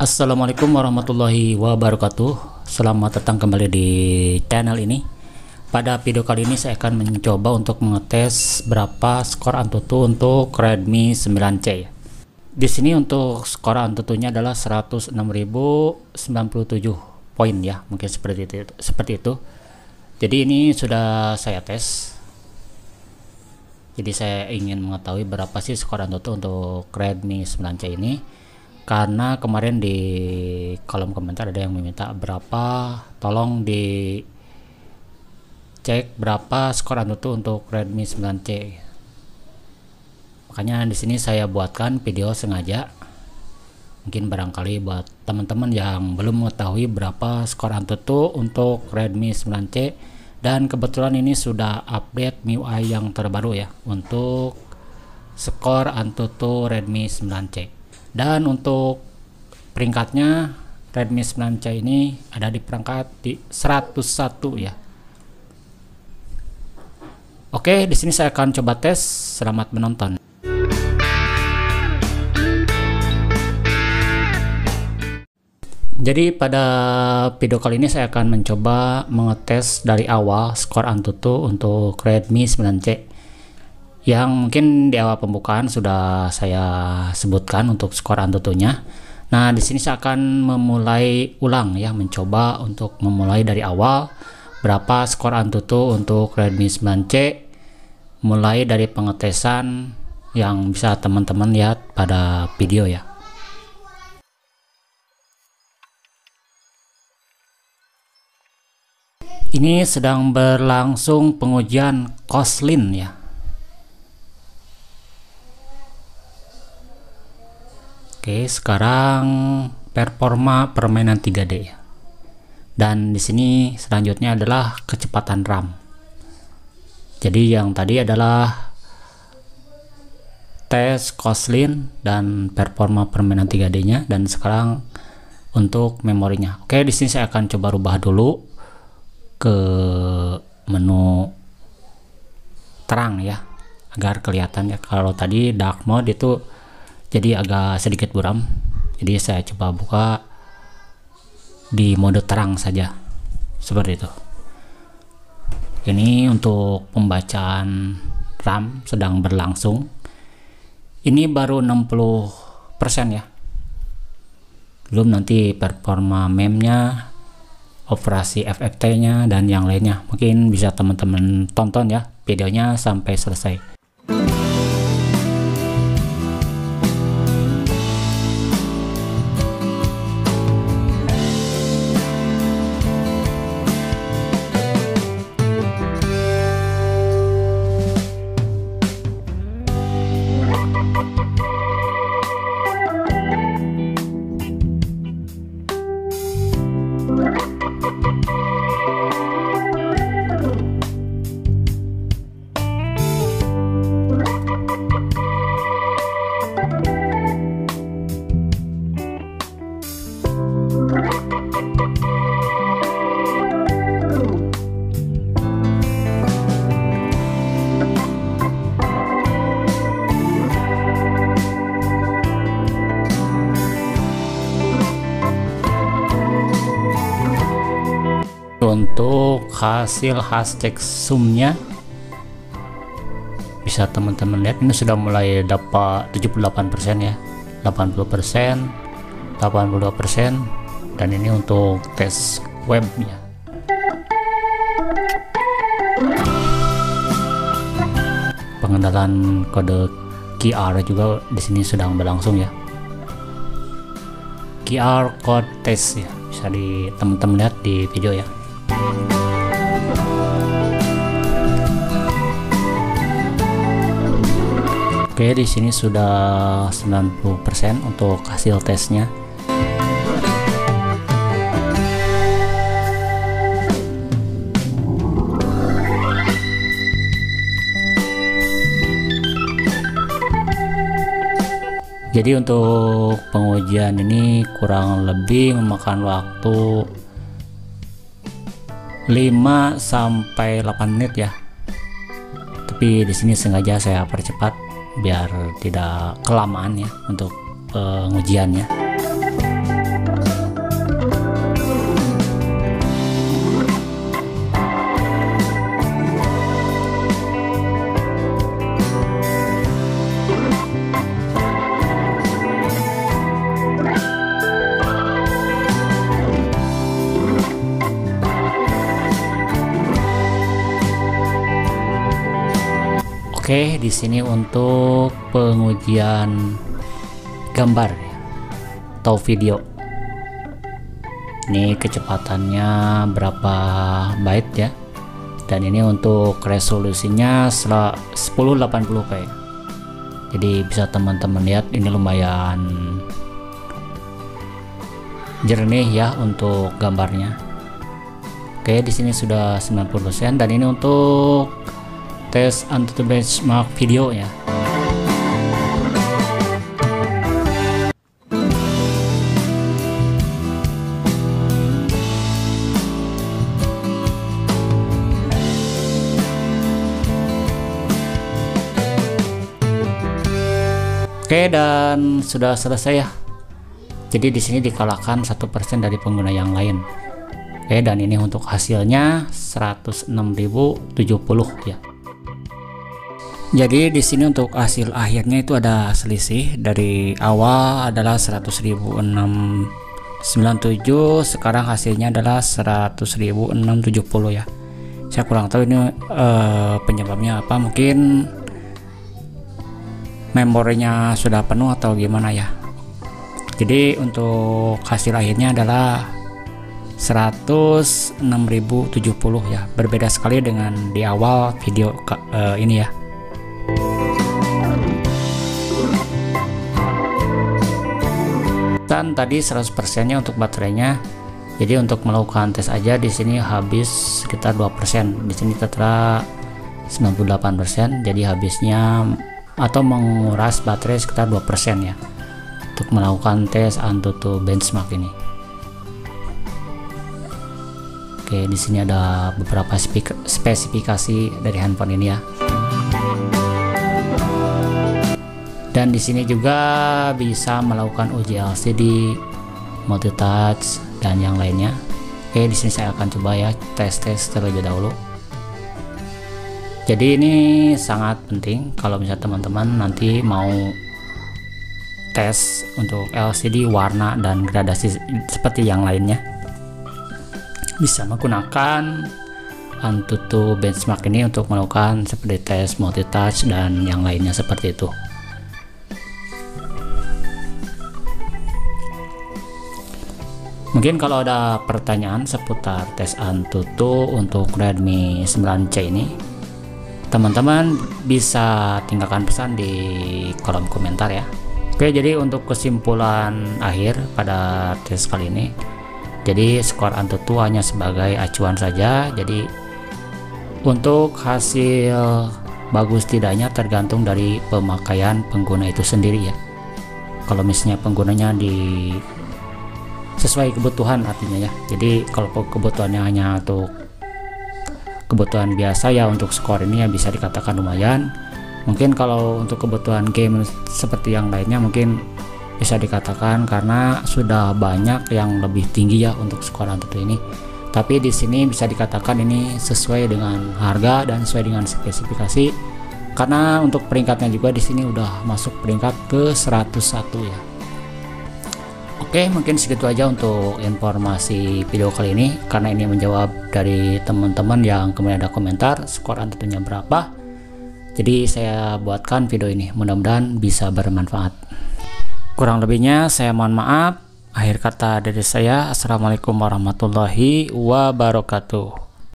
Assalamualaikum warahmatullahi wabarakatuh. Selamat datang kembali di channel ini. Pada video kali ini saya akan mencoba untuk mengetes berapa skor Antutu untuk Redmi 9C Di sini untuk skor Antutunya adalah 106.097 poin ya mungkin seperti itu seperti itu. Jadi ini sudah saya tes. Jadi saya ingin mengetahui berapa sih skor Antutu untuk Redmi 9C ini karena kemarin di kolom komentar ada yang meminta berapa tolong di cek berapa skor Antutu untuk Redmi 9C makanya di sini saya buatkan video sengaja. Mungkin barangkali buat teman-teman yang belum mengetahui berapa skor Antutu untuk Redmi 9C dan kebetulan ini sudah update MIUI yang terbaru ya untuk skor Antutu Redmi 9C dan untuk peringkatnya Redmi 9C ini ada di perangkat di 101 ya Oke, di sini saya akan coba tes. Selamat menonton. Jadi pada video kali ini saya akan mencoba mengetes dari awal skor Antutu untuk Redmi 9C yang mungkin di awal pembukaan sudah saya sebutkan untuk skor Antutunya. Nah, di sini saya akan memulai ulang ya, mencoba untuk memulai dari awal berapa skor Antutu untuk Redmi 9C mulai dari pengetesan yang bisa teman-teman lihat pada video ya. Ini sedang berlangsung pengujian Koslin ya. Oke, sekarang performa permainan 3D ya. Dan di sini selanjutnya adalah kecepatan RAM. Jadi yang tadi adalah tes Koslin dan performa permainan 3D-nya dan sekarang untuk memorinya. Oke, di sini saya akan coba rubah dulu ke menu terang ya agar kelihatan ya kalau tadi dark mode itu jadi agak sedikit buram. Jadi saya coba buka di mode terang saja. Seperti itu. Ini untuk pembacaan RAM sedang berlangsung. Ini baru 60% ya. Belum nanti performa memnya operasi FFT-nya dan yang lainnya. Mungkin bisa teman-teman tonton ya videonya sampai selesai. Untuk hasil hashtag zoomnya bisa teman-teman lihat ini sudah mulai dapat 78% ya. 80% 82% dan ini untuk tes webnya. Pengenalan kode QR juga di sini sedang berlangsung ya. QR code test ya bisa di teman-teman lihat di video ya Oke, di sini sudah 90% untuk hasil tesnya. Jadi untuk pengujian ini kurang lebih memakan waktu 5 sampai 8 menit ya. Tapi di sini sengaja saya percepat biar tidak kelamaan ya untuk pengujiannya. Oke, di sini untuk pengujian gambar ya, atau video. Ini kecepatannya berapa byte ya? Dan ini untuk resolusinya 1080p. Jadi bisa teman-teman lihat ini lumayan jernih ya untuk gambarnya. Oke, di sini sudah 90% dan ini untuk tes Antutu benchmark video ya Oke dan sudah selesai ya. Jadi di sini dikalahkan satu persen dari pengguna yang lain. Oke dan ini untuk hasilnya 106.070 ya. Jadi di sini untuk hasil akhirnya itu ada selisih dari awal adalah 100.697 sekarang hasilnya adalah 100.670 ya. Saya kurang tahu ini uh, penyebabnya apa mungkin memorinya sudah penuh atau gimana ya. Jadi untuk hasil akhirnya adalah 106.070 ya. Berbeda sekali dengan di awal video uh, ini ya. Dan tadi 100% nya untuk baterainya. Jadi untuk melakukan tes aja di sini habis sekitar 2% di sini tertera 98% jadi habisnya atau menguras baterai sekitar 2% ya. Untuk melakukan tes Antutu benchmark ini. Oke di sini ada beberapa spesifikasi dari handphone ini ya dan di sini juga bisa melakukan uji LCD, multi touch dan yang lainnya. Oke, di sini saya akan coba ya tes-tes terlebih dahulu. Jadi ini sangat penting kalau misalnya teman-teman nanti mau tes untuk LCD warna dan gradasi seperti yang lainnya bisa menggunakan Antutu benchmark ini untuk melakukan seperti tes multi touch dan yang lainnya seperti itu. Mungkin kalau ada pertanyaan seputar tes Antutu untuk Redmi 9C ini, teman-teman bisa tinggalkan pesan di kolom komentar ya. Oke, jadi untuk kesimpulan akhir pada tes kali ini, jadi skor Antutu hanya sebagai acuan saja. Jadi untuk hasil bagus tidaknya tergantung dari pemakaian pengguna itu sendiri ya. Kalau misalnya penggunanya di sesuai kebutuhan artinya ya. Jadi kalau kebutuhannya hanya untuk kebutuhan biasa ya untuk skor ini ya bisa dikatakan lumayan. Mungkin kalau untuk kebutuhan game seperti yang lainnya mungkin bisa dikatakan karena sudah banyak yang lebih tinggi ya untuk skor Antutu ini. Tapi di sini bisa dikatakan ini sesuai dengan harga dan sesuai dengan spesifikasi. Karena untuk peringkatnya juga di sini udah masuk peringkat ke 101 ya Oke, mungkin segitu aja untuk informasi video kali ini karena ini menjawab dari teman-teman yang kemudian ada komentar skor tentunya berapa. Jadi saya buatkan video ini, mudah-mudahan bisa bermanfaat. Kurang lebihnya saya mohon maaf. Akhir kata dari saya, Assalamualaikum warahmatullahi wabarakatuh.